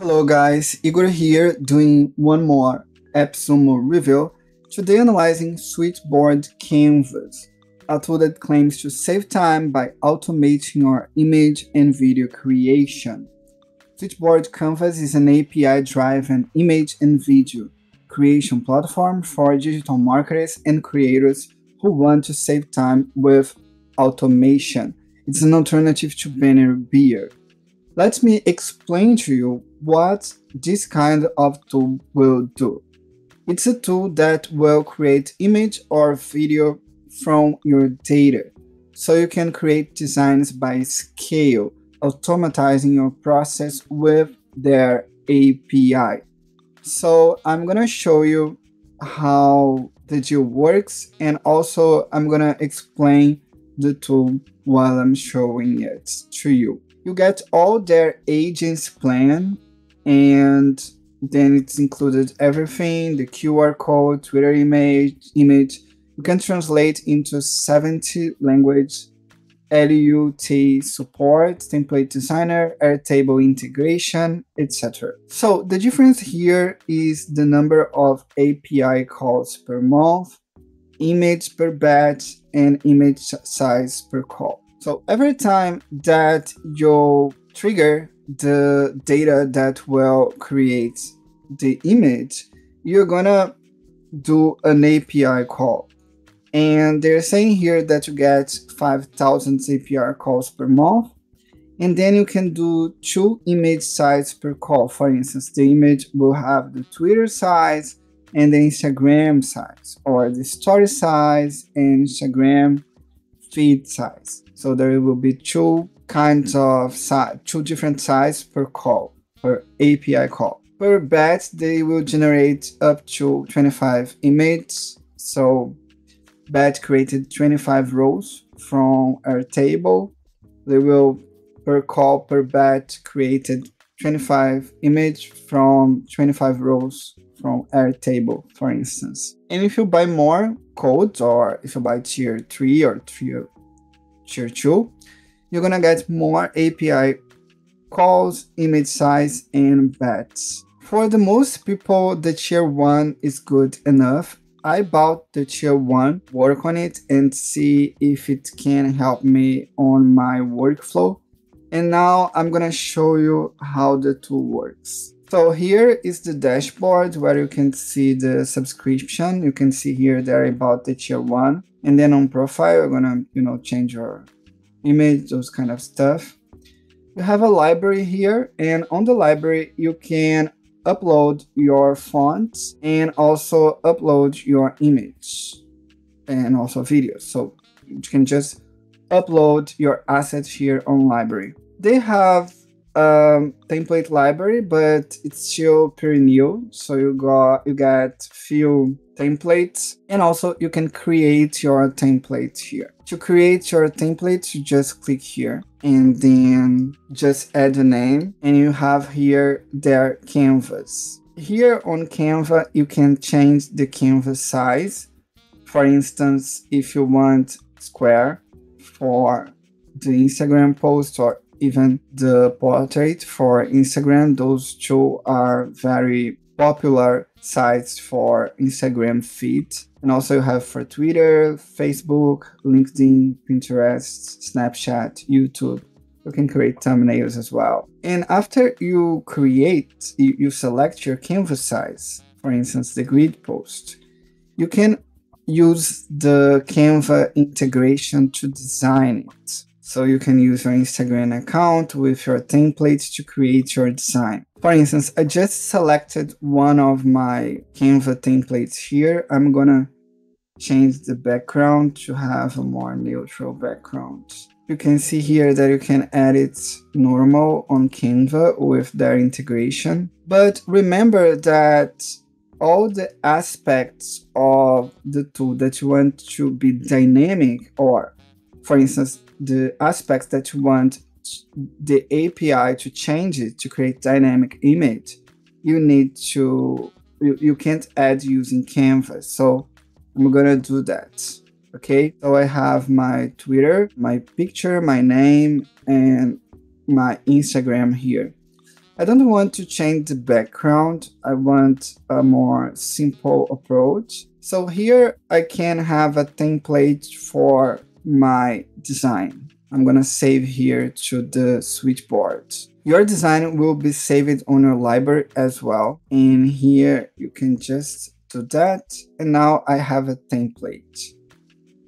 Hello guys, Igor here doing one more AppSumo review. Today analyzing Switchboard Canvas, a tool that claims to save time by automating your image and video creation. Switchboard Canvas is an API-driven image and video creation platform for digital marketers and creators who want to save time with automation. It's an alternative to Bannerbear. Let me explain to you what this kind of tool will do. It's a tool that will create image or video from your data. So you can create designs by scale, automatizing your process with their API. So I'm gonna show you how the tool works and also I'm gonna explain the tool while I'm showing it to you. You get all their agents plan and then it's included everything, the QR code, Twitter image, image. You can translate into 70 language, LUT support, template designer, Airtable integration, etc. So the difference here is the number of API calls per month, image per batch, and image size per call. So every time that you trigger the data that will create the image, you're gonna do an API call. And they're saying here that you get 5,000 API calls per month. And then you can do two image size per call. For instance, the image will have the Twitter size and the Instagram size, or the story size and Instagram feed size. So there will be two kinds of two different sizes per call, per API call. Per batch, they will generate up to 25 images. So batch created 25 rows from our table. They will per call per batch created 25 image from 25 rows from Airtable, for instance. And if you buy more codes or if you buy tier 3 or tier, tier 2, you're gonna get more API calls, image size, and bets. For the most people, the tier 1 is good enough. I bought the tier 1, work on it, and see if it can help me on my workflow. And now I'm gonna show you how the tool works. So here is the dashboard where you can see the subscription. You can see here there about the tier 1. And then on profile, you're gonna, you know, change your image, those kind of stuff. You have a library here, and on the library, you can upload your fonts and also upload your image and also videos. So you can just upload your assets here on library. They have um, template library, but it's still pretty new. So you got you get few templates, and also you can create your template here. To create your template, you just click here and then just add a name, and you have here their canvas. Here on Canva, you can change the canvas size. For instance, if you want square for the Instagram post or even the portrait for Instagram. Those two are very popular sites for Instagram feed. And also you have for Twitter, Facebook, LinkedIn, Pinterest, Snapchat, YouTube. You can create thumbnails as well. And after you create, you, select your canvas size, for instance, the grid post, you can use the Canva integration to design it. So you can use your Instagram account with your templates to create your design. For instance, I just selected one of my Canva templates here. I'm gonna change the background to have a more neutral background. You can see here that you can edit normal on Canva with their integration. But remember that all the aspects of the tool that you want to be dynamic or for instance the aspects that you want the API to change it to create dynamic image, you need to you, you can't add using Canvas. So I'm gonna do that. Okay, so I have my Twitter, my picture, my name, and my Instagram here. I don't want to change the background. I want a more simple approach. So here I can have a template for my design. I'm gonna save here to the switchboard. Your design will be saved on your library as well. And here you can just do that. And now I have a template.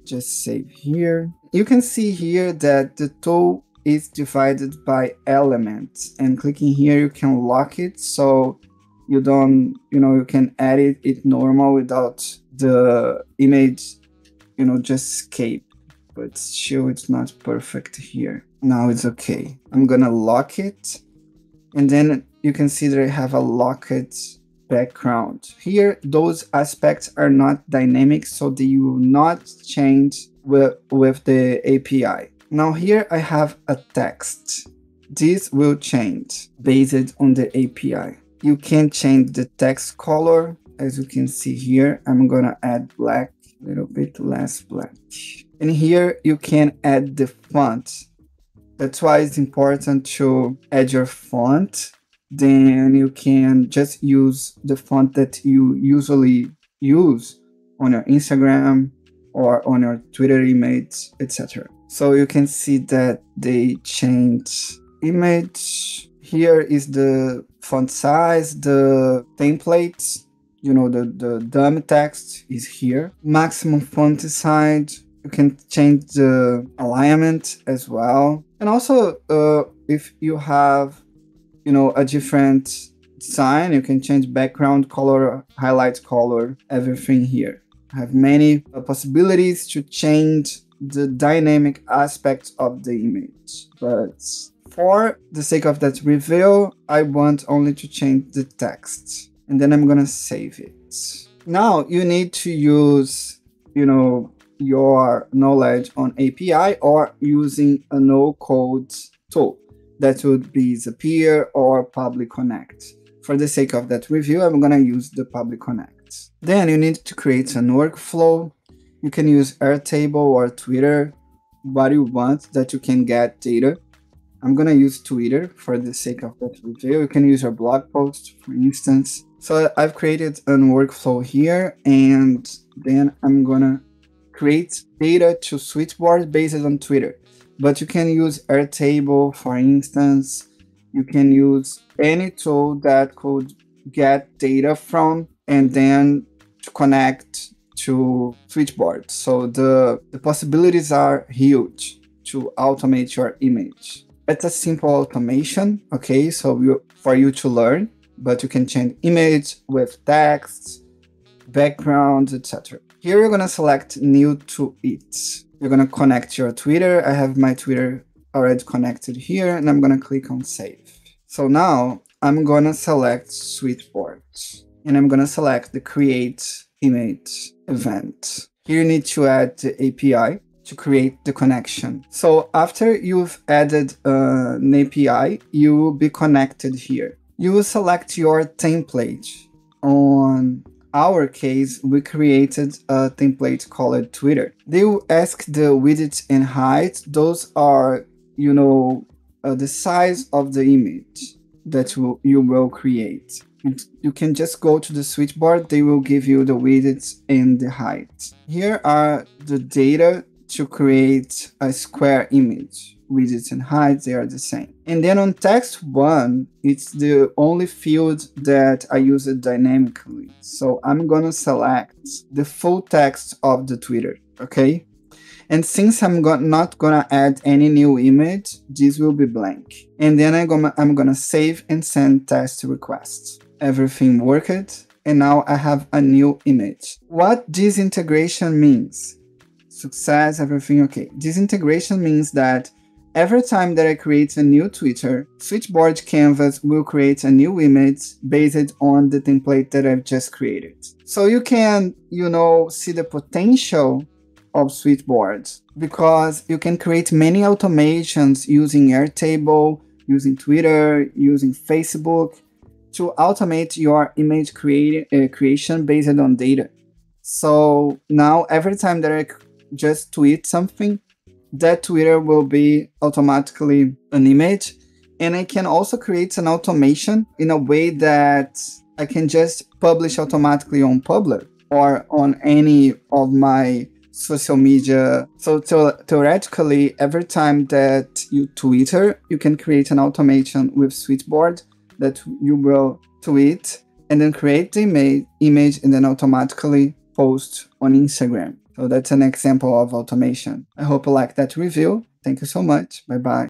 Just save here. You can see here that the tool is divided by elements and clicking here you can lock it so you don't you know you can edit it normal without the image you know just escape but still it's not perfect here now it's okay i'm gonna lock it and then you can see that i have a locked background here those aspects are not dynamic so they will not change with with the api now here I have a text. This will change based on the API. You can change the text color. As you can see here, I'm gonna add black, a little bit less black. And here you can add the font. That's why it's important to add your font. Then you can just use the font that you usually use on your Instagram or on your Twitter image, etc. So you can see that they change image. Here is the font size, the template, you know, the, the dummy text is here. Maximum font size, you can change the alignment as well. And also, uh, if you have, you know, a different design, you can change background color, highlight color, everything here. I have many possibilities to change the dynamic aspects of the image. But for the sake of that reveal I want only to change the text and then I'm gonna save it. Now you need to use, you know, your knowledge on API or using a no code tool. That would be Zapier or Pabbly Connect. For the sake of that review, I'm gonna use the Pabbly Connect. Then you need to create an workflow you can use Airtable or Twitter, what you want that you can get data. I'm gonna use Twitter for the sake of that review. You can use your blog post, for instance. So I've created a workflow here, and then I'm gonna create data to switchboard based on Twitter. But you can use Airtable, for instance. You can use any tool that could get data from and then connect to switchboard. So the, the possibilities are huge to automate your image. It's a simple automation, okay? So you, for you to learn, but you can change image with text, background, etc. Here you're gonna select new to it. You're gonna connect your Twitter. I have my Twitter already connected here and I'm gonna click on save. So now I'm gonna select switchboard and I'm gonna select the create image event. Here you need to add the API to create the connection. So after you've added uh, an API, you will be connected here. You will select your template. On our case, we created a template called Twitter. They will ask the width and height. Those are, you know, uh, the size of the image that you will create you can just go to the switchboard they will give you the width and the height here are the data to create a square image width and height they are the same and then on text one it's the only field that i use it dynamically so i'm gonna select the full text of the twitter okay and since I'm go not gonna add any new image, this will be blank. And then I'm gonna, I'm gonna save and send test requests everything worked, and now I have a new image. What this integration means? Success, everything okay. This integration means that every time that I create a new Twitter, Switchboard Canvas will create a new image based on the template that I've just created. So you can, you know, see the potential of Switchboard because you can create many automations using Airtable, using Twitter, using Facebook, to automate your image create, uh, creation based on data. So now every time that I just tweet something, that Twitter will be automatically an image And I can also create an automation in a way that I can just publish automatically on Publer or on any of my social media. So, theoretically, every time that you Twitter, you can create an automation with Switchboard that you will tweet and then create the ima- image and then automatically post on Instagram. So that's an example of automation. I hope you like that review. Thank you so much. Bye bye.